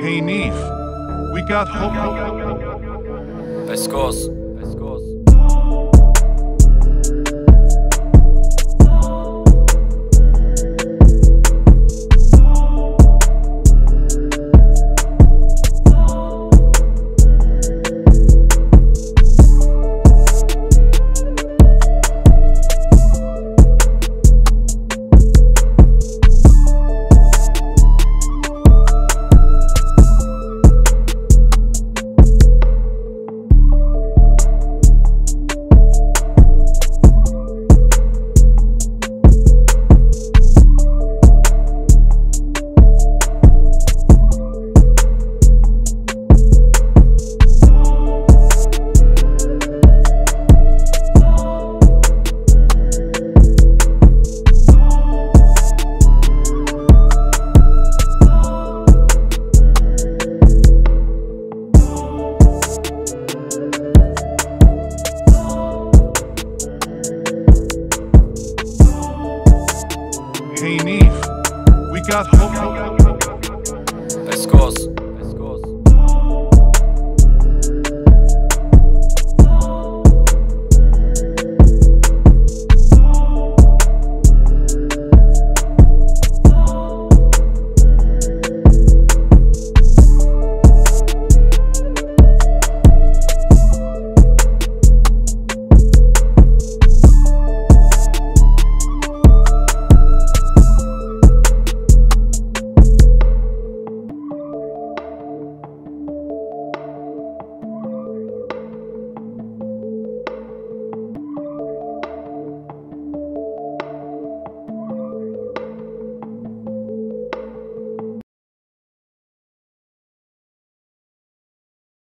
Hey Neef. we got hope. Let's. Hey Neve, we got hope. Pescoço.